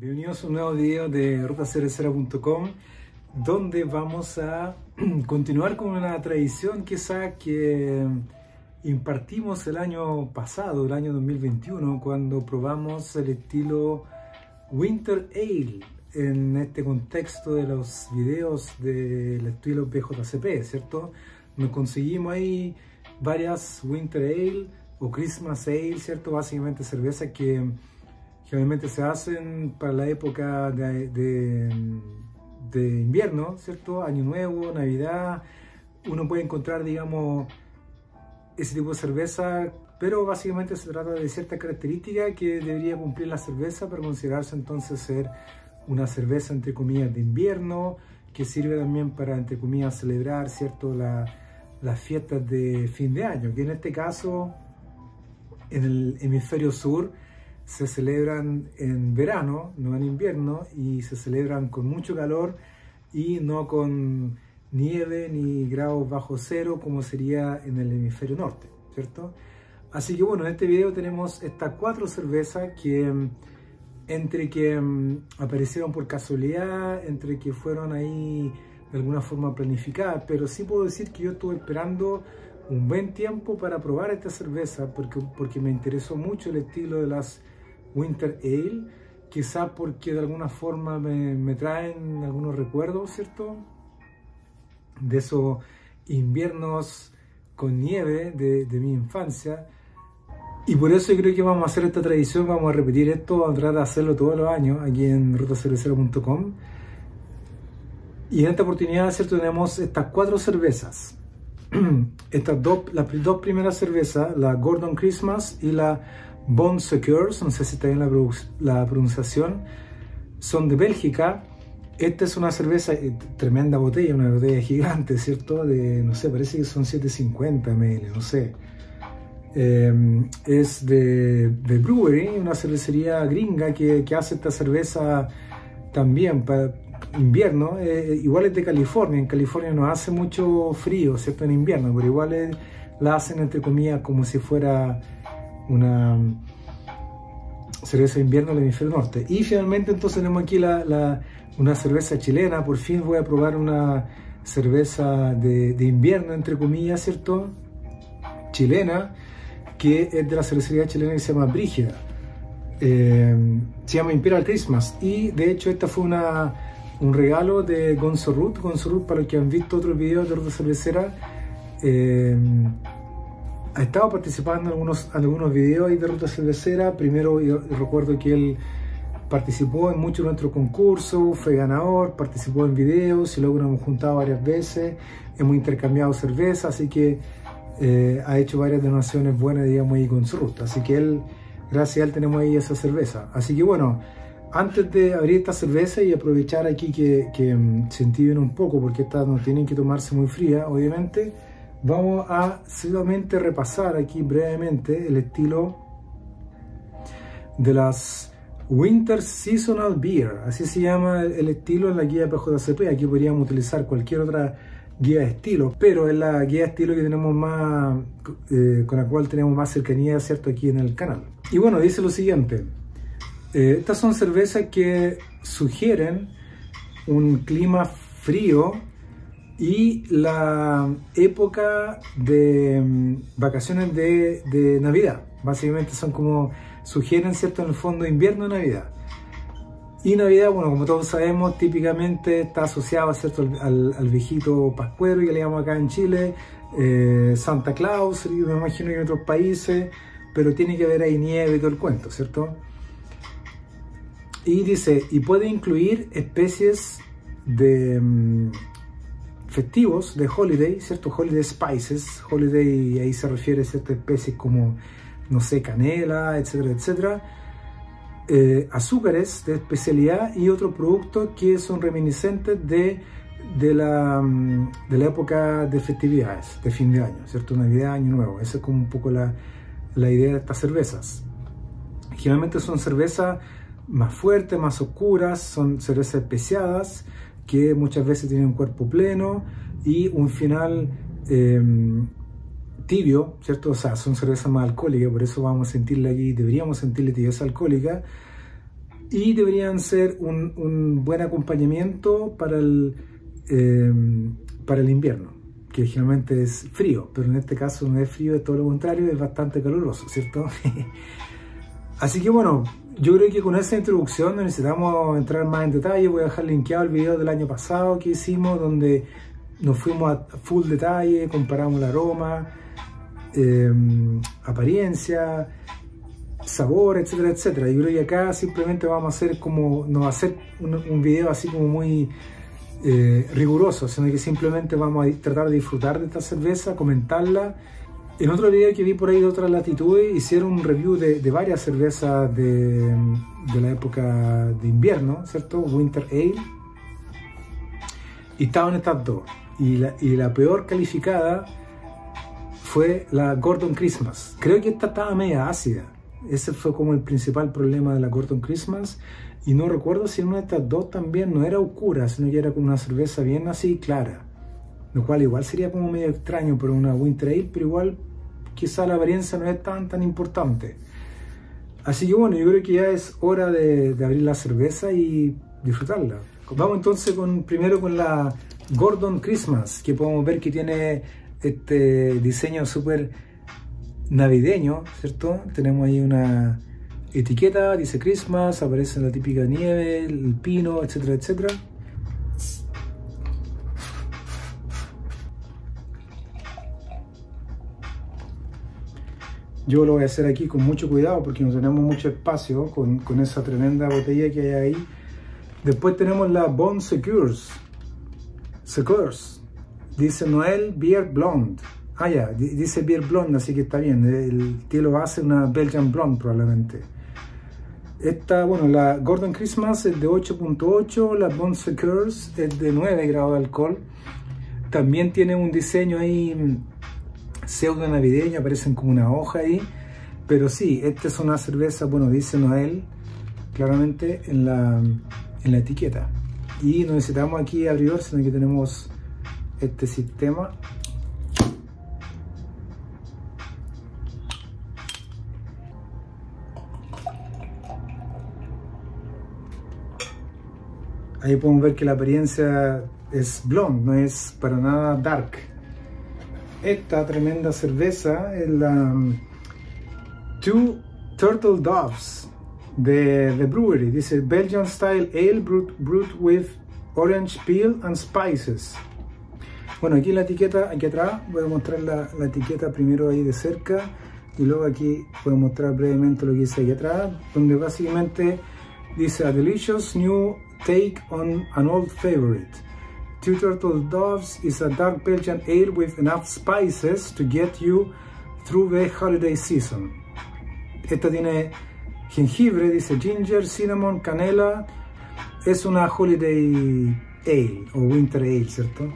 Bienvenidos a un nuevo video de rutacerecera.com donde vamos a continuar con una tradición quizá que impartimos el año pasado, el año 2021, cuando probamos el estilo Winter Ale en este contexto de los videos del estilo BJCP, ¿cierto? Nos conseguimos ahí varias Winter Ale o Christmas Ale, ¿cierto? Básicamente cervezas que generalmente se hacen para la época de, de, invierno, ¿cierto? Año Nuevo, Navidad. Uno puede encontrar, digamos, ese tipo de cerveza, pero básicamente se trata de cierta característica que debería cumplir la cerveza para considerarse entonces ser una cerveza, entre comillas, de invierno, que sirve también para, entre comillas, celebrar, ¿cierto?, las fiestas de fin de año, que en este caso, en el hemisferio sur, se celebran en verano, no en invierno, y se celebran con mucho calor y no con nieve ni grados bajo cero como sería en el hemisferio norte, ¿cierto? Así que bueno, en este video tenemos estas cuatro cervezas que mm, entre que mm, aparecieron por casualidad, entre que fueron ahí de alguna forma planificadas, pero sí puedo decir que yo estuve esperando un buen tiempo para probar esta cerveza porque, porque me interesó mucho el estilo de las Winter Ale, quizá porque de alguna forma me, traen algunos recuerdos, ¿cierto? De esos inviernos con nieve de, mi infancia. Y por eso yo creo que vamos a hacer esta tradición, vamos a repetir esto, a tratar de hacerlo todos los años aquí en rutacervecero.com. Y en esta oportunidad, ¿cierto? Tenemos estas cuatro cervezas. Estas dos, las dos primeras cervezas, la Gordon Christmas y la Bond Secures, no sé si está bien la, pronunciación, son de Bélgica. Esta es una cerveza, eh, tremenda botella, una botella gigante, ¿cierto? De, no sé, parece que son 750 ml, no sé. Eh, es de, de, Brewery, una cervecería gringa que, que hace esta cerveza también para invierno. Eh, igual es de California, en California no hace mucho frío, ¿cierto? En invierno, pero igual la hacen entre comillas como si fuera una cerveza de invierno del hemisferio norte. Y finalmente entonces tenemos aquí la, una cerveza chilena, por fin voy a probar una cerveza de, invierno, entre comillas, ¿cierto? Chilena, que es de la cervecería chilena que se llama Brígida. Eh, se llama Imperial Christmas y de hecho esta fue una, un regalo de. Gonzo Ruth, para los que han visto otros videos de otra cervecera, eh, ha estado participando en algunos, algunos videos de Ruta Cervecera. Primero yo recuerdo que él participó en muchos de nuestros concursos, fue ganador, participó en videos y luego nos hemos juntado varias veces, hemos intercambiado cerveza, así que eh, ha hecho varias donaciones buenas, digamos, ahí con su ruta. Así que él, gracias a él tenemos ahí esa cerveza. Así que bueno, antes de abrir esta cerveza y aprovechar aquí que, que um, se un poco, porque esta no tienen que tomarse muy fría, obviamente, Vamos a solamente repasar aquí brevemente el estilo de las Winter Seasonal Beer, así se llama el estilo en la guía PJCP. Aquí podríamos utilizar cualquier otra guía de estilo, pero es la guía de estilo que tenemos más, eh, con la cual tenemos más cercanía, ¿cierto? Aquí en el canal. Y bueno, dice lo siguiente. Eh, estas son cervezas que sugieren un clima frío y la época de mm, vacaciones de, Navidad. Básicamente son como, sugieren, ¿cierto? En el fondo, invierno y Navidad. Y Navidad, bueno, como todos sabemos, típicamente está asociado, ¿cierto? Al, viejito pascuero, que le llamamos acá en Chile, eh, Santa Claus, me imagino que en otros países, pero tiene que haber ahí nieve y todo el cuento, ¿cierto? Y dice, y puede incluir especies de mm, festivos de holiday, ¿cierto? Holiday spices, holiday ahí se refiere a ciertas especies como, no sé, canela, etcétera, etcétera. Eh, azúcares de especialidad y otros productos que son reminiscentes de, de, la, mm, de la época de festividades, de fin de año, ¿cierto? Navidad, Año Nuevo. Esa es como un poco la, la idea de estas cervezas. Generalmente son cervezas más fuertes, más oscuras, son cervezas especiadas, que muchas veces tienen un cuerpo pleno y un final em, tibio, ¿cierto? O sea, son cervezas más alcohólicas, por eso vamos a sentirle aquí, deberíamos sentirle tibieza alcohólica. y deberían ser un, buen acompañamiento para el, eh, para el invierno, que generalmente es frío, pero en este caso no es frío, es todo lo contrario, es bastante caluroso, ¿cierto? Así que bueno, yo creo que con esa introducción necesitamos entrar más en detalle, voy a dejar linkeado el video del año pasado que hicimos, donde nos fuimos a full detalle, comparamos el aroma, eh, apariencia, sabor, etcétera, etcétera. Yo creo que acá simplemente vamos a hacer como, no hacer un, un video así como muy eh, riguroso, sino que simplemente vamos a tratar de disfrutar de esta cerveza, comentarla. En otro video que vi por ahí de otras latitudes, hicieron un review de, de varias cervezas de, de, la época de invierno, ¿cierto? Winter Ale. Y estaban estas dos. Y la, y la peor calificada fue la Gordon Christmas. Creo que esta estaba media ácida. Ese fue como el principal problema de la Gordon Christmas. Y no recuerdo si una de estas dos también no era oscura, sino que era como una cerveza bien así clara. Lo cual igual sería como medio extraño por una Winter Ale, pero igual quizá la apariencia no es tan tan importante. Así que bueno, yo creo que ya es hora de, abrir la cerveza y disfrutarla. Vamos entonces con, primero con la Gordon Christmas, que podemos ver que tiene este diseño súper navideño, ¿cierto? Tenemos ahí una etiqueta, dice Christmas, aparece la típica nieve, el pino, etcétera, etcétera. Yo lo voy a hacer aquí con mucho cuidado porque no tenemos mucho espacio con, con esa tremenda botella que hay ahí. Después tenemos la Bond Secures. Secures. Dice Noel Beer Blonde. Ah, ya, dice Beer Blonde, así que está bien. El tío lo hace una Belgian Blonde probablemente. Esta, bueno, la Gordon Christmas es de 8.8, la Bond Secures es de 9 grados de alcohol. También tiene un diseño ahí pseudo navideño, aparecen como una hoja ahí. Pero sí, esta es una cerveza, bueno, dice Noel claramente en la, en la etiqueta. Y no necesitamos aquí abridor, sino que tenemos este sistema Ahí podemos ver que la apariencia es blonde, no es para nada dark. Esta tremenda cerveza es la um, Two Turtle Doves de The Brewery. Dice Belgian Style Ale brewed, with Orange Peel and Spices. Bueno, aquí la etiqueta, aquí atrás, voy a mostrar la, la etiqueta primero ahí de cerca y luego aquí voy a mostrar brevemente lo que dice aquí atrás, donde básicamente dice a delicious new take on an old favorite. Two Turtle Doves is a dark Belgian ale with enough spices to get you through the holiday season. Esta tiene jengibre, dice ginger, cinnamon, canela. Es una holiday ale o winter ale, ¿cierto?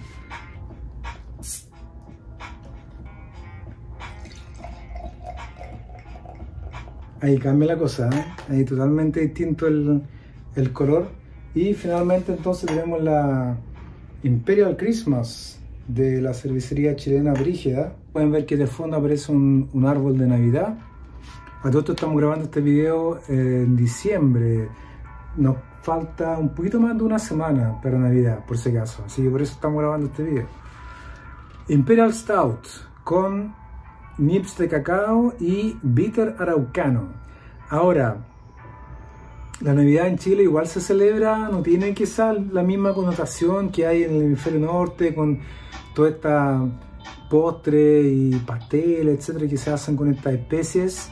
Ahí cambia la cosa, ¿eh? ahí totalmente distinto el, el color. Y finalmente entonces tenemos la Imperial Christmas de la cervecería chilena Brígida. Pueden ver que de fondo aparece un, árbol de Navidad. A todo esto estamos grabando este video en diciembre. Nos falta un poquito más de una semana para Navidad, por si acaso. Así que por eso estamos grabando este video. Imperial Stout con nips de cacao y bitter araucano. Ahora, la Navidad en Chile igual se celebra, no tiene quizás la misma connotación que hay en el hemisferio norte con toda esta postre y pastel, etcétera, que se hacen con estas especies,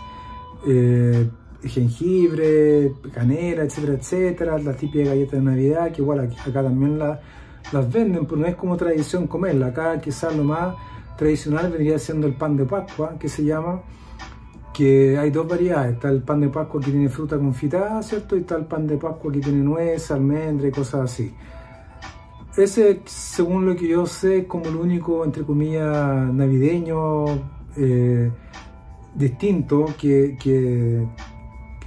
eh, jengibre, canela, etcétera, etcétera, las típicas galletas de Navidad, que igual acá también las venden, pero no es como tradición comerla. Acá quizás lo más tradicional vendría siendo el pan de Pascua, que se llama, que hay dos variedades, está el pan de Pascua que tiene fruta confitada, ¿cierto? Y está el pan de Pascua que tiene nuez, almendra y cosas así. Ese, según lo que yo sé, es como el único, entre comillas, navideño eh, distinto que,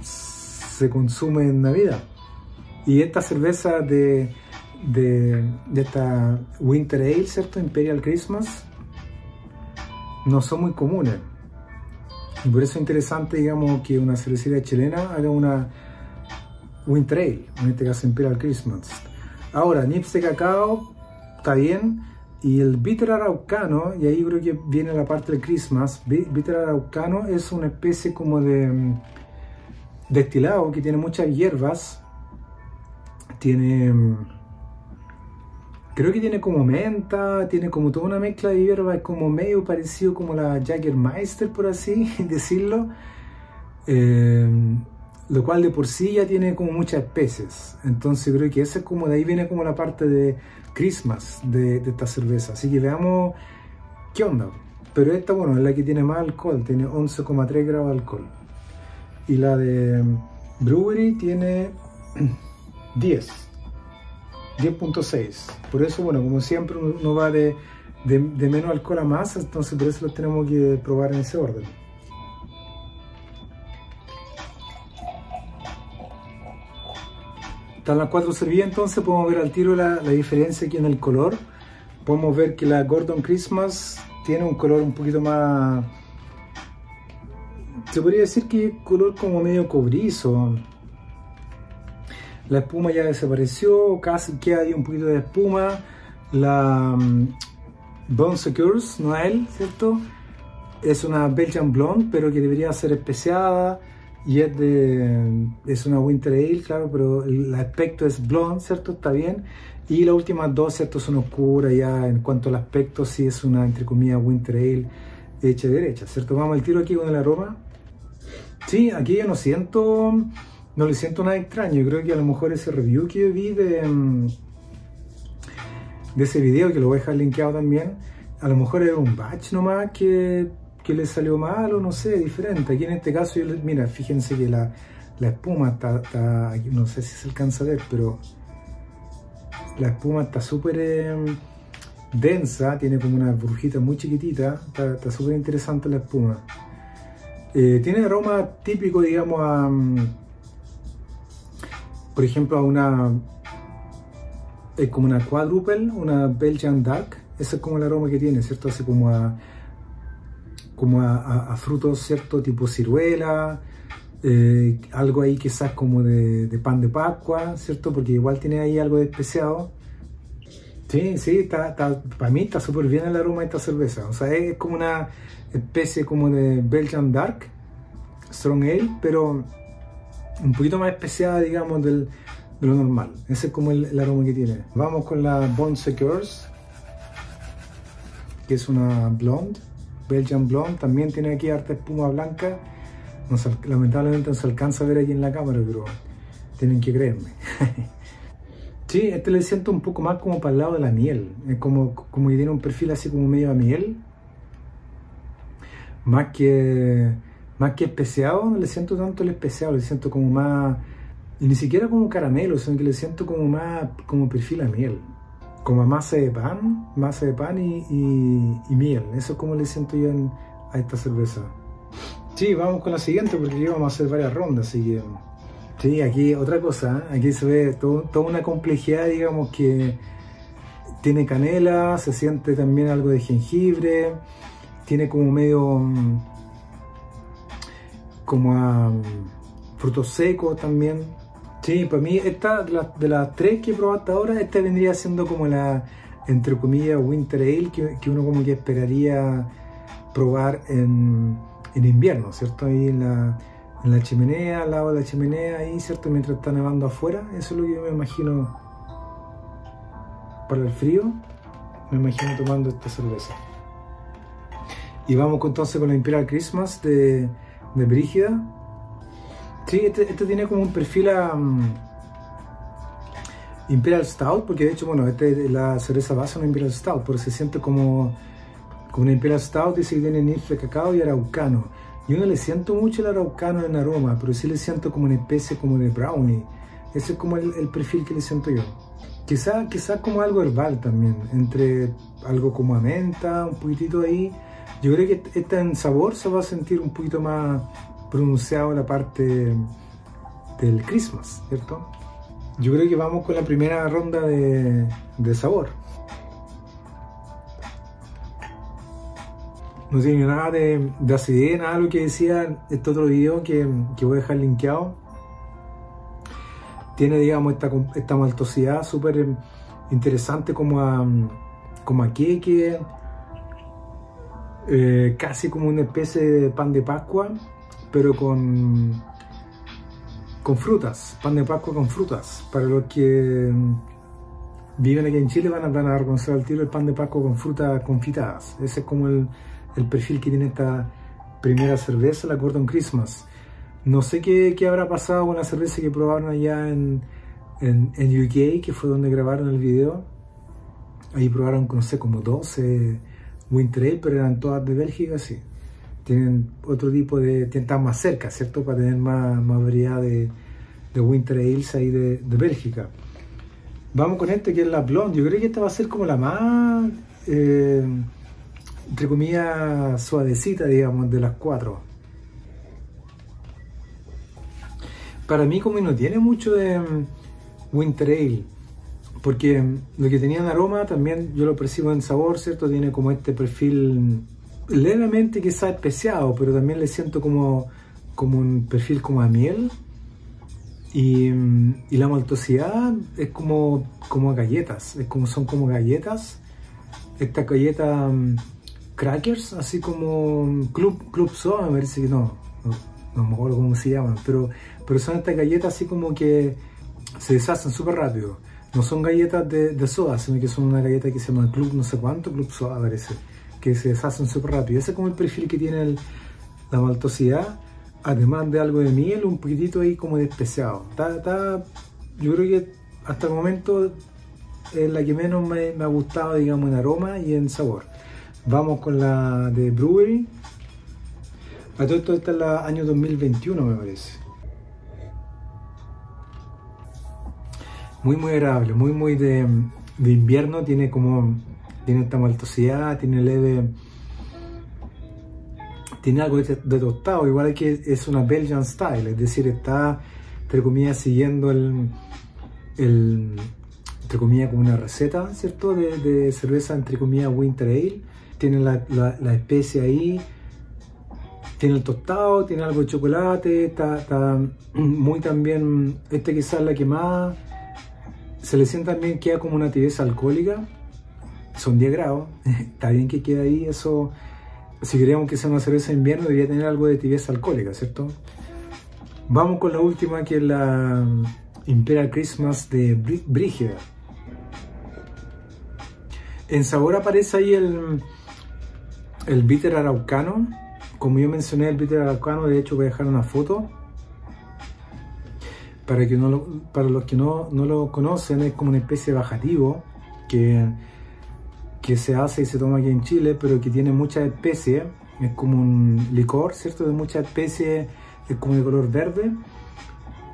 se consume en Navidad. Y esta cerveza de, de, de esta Winter Ale, ¿cierto? Imperial Christmas, no son muy comunes. Por eso es interesante, digamos, que una cervecería chilena haga una, Winter Ale, en este caso Imperial Christmas. Ahora, nips de cacao, está bien. Y el bitter araucano, y ahí creo que viene la parte del Christmas, bitter araucano es una especie como de mm, destilado que tiene muchas hierbas. Tiene mm, Creo que tiene como menta, tiene como toda una mezcla de hierbas, como medio parecido como la Jagermeister, por así decirlo. Eh, lo cual de por sí ya tiene como muchas especies. Entonces creo que ese es como, de ahí viene como la parte de Christmas de, esta cerveza. Así que veamos qué onda. Pero esta, bueno, es la que tiene más alcohol, tiene 11,3 grados de alcohol. Y la de Brewery tiene 10. 10.6. Por eso, bueno, como siempre uno va de, de, menos alcohol a más, entonces por eso lo tenemos que probar en ese orden. Están las cuatro servidas, entonces podemos ver al tiro la, la, diferencia aquí en el color. Podemos ver que la Gordon Christmas tiene un color un poquito más... Se podría decir que color como medio cobrizo, la espuma ya desapareció, casi queda ahí un poquito de espuma. La um, Bone Secures Noel, ¿cierto? Es una Belgian Blonde, pero que debería ser especiada y es de es una Winter Ale, claro, pero el aspecto es blonde, ¿cierto? Está bien. Y las últimas dos, ¿cierto? Son oscuras ya en cuanto al aspecto, sí es una, entre comillas, Winter Ale hecha derecha, ¿cierto? Vamos al tiro aquí con el aroma. Sí, aquí yo no siento no le siento nada extraño. Yo creo que a lo mejor ese review que vi de, mm, de ese video, que lo voy a dejar linkeado también, a lo mejor era un batch nomás que, que le salió mal o no sé, diferente. Aquí en este caso, yo, mira, fíjense que la, espuma está, no sé si se alcanza a ver, pero la espuma está súper em, densa, tiene como una burbujita muy chiquitita, está súper interesante la espuma. Eh, tiene aroma típico, digamos, a mm, por ejemplo, a una es como una quadruple, una Belgian Dark, ese es como el aroma que tiene, ¿cierto? Así como a, como a, frutos, ¿cierto? Tipo ciruela, eh, algo ahí quizás como de, pan de Pascua, ¿cierto? Porque igual tiene ahí algo de especiado. Sí, sí, para mí está súper bien el aroma de esta cerveza. O sea, es como una especie como de Belgian Dark, Strong Ale, pero un poquito más especiada, digamos, del, de lo normal. Ese es como el, aroma que tiene. Vamos con la Bond Secures, que es una blonde, Belgian blonde. También tiene aquí harta espuma blanca. lamentablemente no se alcanza a ver aquí en la cámara, pero tienen que creerme. sí, este le siento un poco más como para el lado de la miel. Es como, como que tiene un perfil así como medio a miel. Más que más que especiado, no le siento tanto el especiado, le siento como más, y ni siquiera como caramelo, sino que le siento como más, como perfil a miel, como masa de pan, masa de pan y, miel, eso es como le siento yo a esta cerveza. Sí, vamos con la siguiente porque aquí vamos a hacer varias rondas, así que... Sí, aquí otra cosa, ¿eh? aquí se ve toda una complejidad, digamos, que tiene canela, se siente también algo de jengibre, tiene como medio mm, como a mm, frutos secos también. Sí, para mí esta, de las tres que he probado hasta ahora, esta vendría siendo como la, entre comillas, winter ale que, uno como que esperaría probar en, invierno, ¿cierto? Ahí en la, en la chimenea, al lado de la chimenea, ahí, ¿cierto? Mientras está nevando afuera, eso es lo que yo me imagino para el frío, me imagino tomando esta cerveza. Y vamos entonces con la Imperial Christmas de de Brígida. Sí, este, este, tiene como un perfil a um, Imperial Stout, porque de hecho, bueno, este, la cerveza base es una Imperial Stout, pero se siente como, como una Imperial Stout, dice que tiene nif de cacao y araucano. Yo no le siento mucho el araucano en aroma, pero sí le siento como una especie como de brownie. Ese es como el, el perfil que le siento yo. Quizá, quizá como algo herbal también, entre algo como a menta, un poquitito ahí, yo creo que esta en sabor se va a sentir un poquito más pronunciado la parte del Christmas, ¿cierto? Yo creo que vamos con la primera ronda de, sabor. No tiene nada de, acidez, nada de lo que decía este otro video que, que voy a dejar linkeado. tiene, digamos, esta, esta maltosidad súper interesante como a, como a queque, eh, casi como una especie de pan de Pascua, pero con, con frutas, pan de Pascua con frutas. Para los que viven aquí en Chile van a, van a reconocer al tiro el pan de Pascua con frutas confitadas. Ese es como el, el perfil que tiene esta primera cerveza, la Gordon Christmas. No sé qué, qué, habrá pasado con la cerveza que probaron allá en, en, en, UK, que fue donde grabaron el video. Ahí probaron, no sé, como 12 Winter Ale, pero eran todas de Bélgica, sí. Tienen otro tipo de... Están más cerca, ¿cierto? Para tener más, más variedad de, de Winter Ales ahí de, de, Bélgica. Vamos con este que es la Blonde. Yo creo que esta va a ser como la más... Eh, entre comillas, suavecita, digamos, de las cuatro. Para mí como no tiene mucho de mm, Winter Ale, porque mm, lo que tenía en aroma también yo lo percibo en sabor, ¿cierto? Tiene como este perfil levemente quizá especiado, pero también le siento como, como un perfil como a miel. Y, mm, la maltosidad es como, como galletas, es como, son como galletas. Esta galleta crackers, así como Club, Club Soda, me parece que no, no, me acuerdo cómo se llaman, pero, pero son estas galletas así como que se deshacen súper rápido. No son galletas de, de, soda, sino que son una galleta que se llama Club no sé cuánto, Club Soda parece, que se deshacen súper rápido. Ese es como el perfil que tiene la maltosidad, además de algo de miel, un poquitito ahí como de especiado. Está, yo creo que hasta el momento es la que menos me, me ha gustado, digamos, en aroma y en sabor. Vamos con la de Brewery. A todo esto está el año 2021 me parece. Muy muy agradable, muy muy de, invierno, tiene como, tiene esta maltosidad, tiene leve, tiene algo de, tostado, igual que es una Belgian style, es decir, está, entre comillas, siguiendo el, entre comillas, como una receta, ¿cierto? De, de cerveza, entre comillas, Winter Ale tiene la, la, especie ahí, tiene el tostado, tiene algo de chocolate, está, muy también, este quizás la que más se le siente también queda como una tibieza alcohólica, son 10 grados, está bien que quede ahí, eso, si queríamos que sea una cerveza de invierno debería tener algo de tibieza alcohólica, ¿cierto? Vamos con la última que es la Imperial Christmas de Brígida. En sabor aparece ahí el, el bitter araucano, como yo mencioné el bitter araucano, de hecho voy a dejar una foto. Para, que no para los que no, no, lo conocen, es como una especie de bajativo que, que se hace y se toma aquí en Chile, pero que tiene muchas especies. Es como un licor, ¿cierto? De muchas especies, es como de color verde.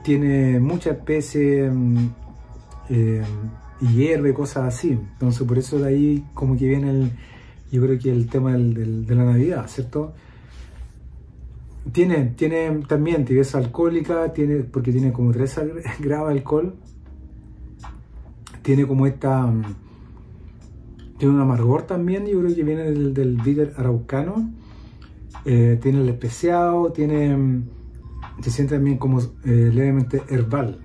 Tiene muchas especies mm, eh, y hierve, cosas así. Entonces, por eso de ahí como que viene el, yo creo que el tema del, de la Navidad, ¿cierto? Tiene, tiene también tibieza alcohólica, tiene, porque tiene como 3 grados de alcohol. Tiene como esta... Mm, tiene un amargor también, yo creo que viene del, del bitter araucano. Eh, tiene el especiado, tiene... Mm, se siente también como eh, levemente herbal.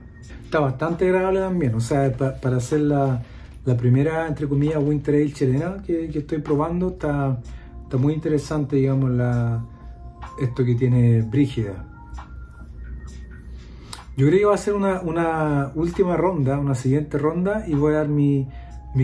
Está bastante agradable también, o sea, para hacer la la primera, entre comillas, Winter Ale chilena que, estoy probando está, está muy interesante, digamos, la, esto que tiene Brígida. Yo creo que va a ser una, última ronda, una siguiente ronda y voy a dar mis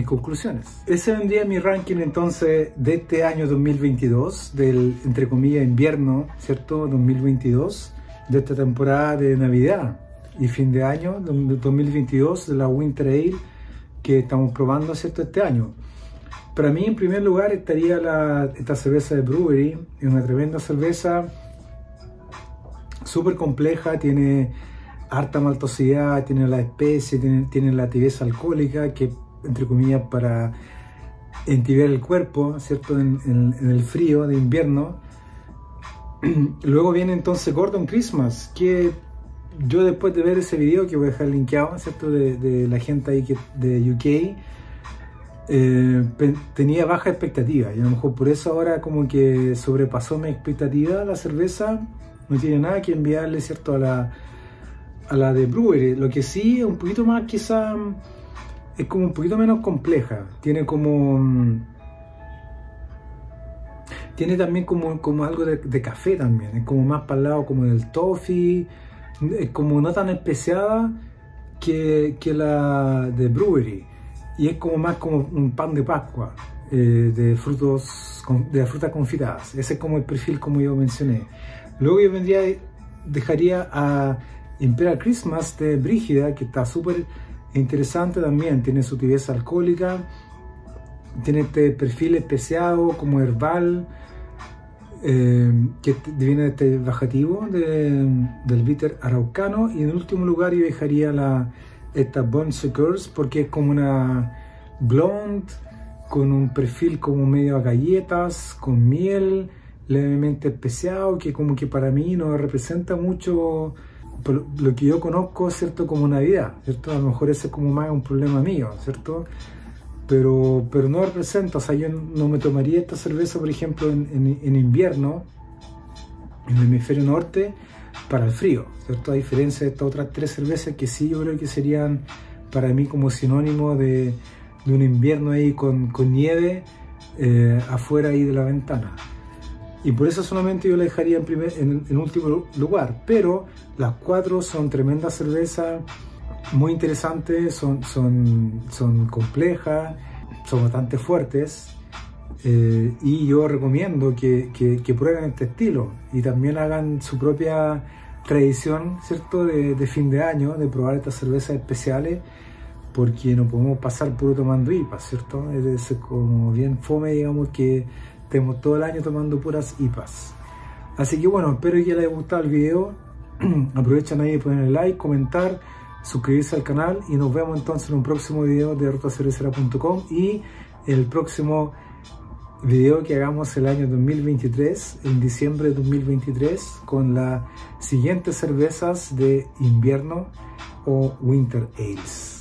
conclusiones. Ese vendría mi ranking entonces de este año 2022, del entre comillas invierno, ¿cierto? 2022, de esta temporada de Navidad y fin de año 2022 de la Winter Ale que estamos probando ¿cierto? este año. Para mí, en primer lugar, estaría esta cerveza de Brewery, es una tremenda cerveza, súper compleja, tiene harta maltosidad, tiene la especie, tiene, la tibieza alcohólica, que entre comillas para entibiar el cuerpo, ¿cierto? En, el frío de invierno. Luego viene entonces Gordon Christmas, que yo después de ver ese video que voy a dejar linkeado, ¿cierto? De, la gente ahí de UK, eh, tenía baja expectativa y a lo mejor por eso ahora como que sobrepasó mi expectativa la cerveza. No tiene nada que enviarle, ¿cierto? A la, a la de Brewery. Lo que sí es un poquito más, quizá, es como un poquito menos compleja. Tiene como. Mm, tiene también como, como algo de, café también. Es como más para el lado como del toffee. Es como no tan especiada que, que la de Brewery. Y es como más como un pan de Pascua. Eh, de frutos de frutas confitadas. Ese es como el perfil como yo mencioné. Luego yo vendría, dejaría a Imperial Christmas de Brígida, que está súper interesante también. Tiene su tibieza alcohólica, tiene este perfil especiado como herbal, eh, que viene de este bajativo del bitter araucano. Y en último lugar yo dejaría la, esta Bon Secours porque es como una blonde con un perfil como medio a galletas, con miel, levemente especiado, que como que para mí no representa mucho lo que yo conozco, ¿cierto? Como Navidad, ¿cierto? A lo mejor ese es como más un problema mío, ¿cierto? Pero, pero no representa, o sea, yo no me tomaría esta cerveza, por ejemplo, en, en, invierno, en el hemisferio norte, para el frío, ¿cierto? A diferencia de estas otras tres cervezas que sí yo creo que serían para mí como sinónimo de, de un invierno ahí con, con nieve eh, afuera ahí de la ventana. Y por eso solamente yo la dejaría en, primer, en, último lugar. Pero las cuatro son tremendas cervezas, muy interesantes, son, son, son complejas, son bastante fuertes. Eh, y yo recomiendo que, que, prueben este estilo y también hagan su propia tradición, ¿cierto? De, fin de año, de probar estas cervezas especiales porque no podemos pasar puro tomando IPA, ¿cierto? Es como bien fome, digamos, que estemos todo el año tomando puras IPAs. Así que bueno, espero que les haya gustado el video. Aprovechen ahí de poner like, comentar, suscribirse al canal y nos vemos entonces en un próximo video de rotacervecera.com y el próximo video que hagamos el año 2023, en diciembre de 2023, con las siguientes cervezas de invierno o winter ales.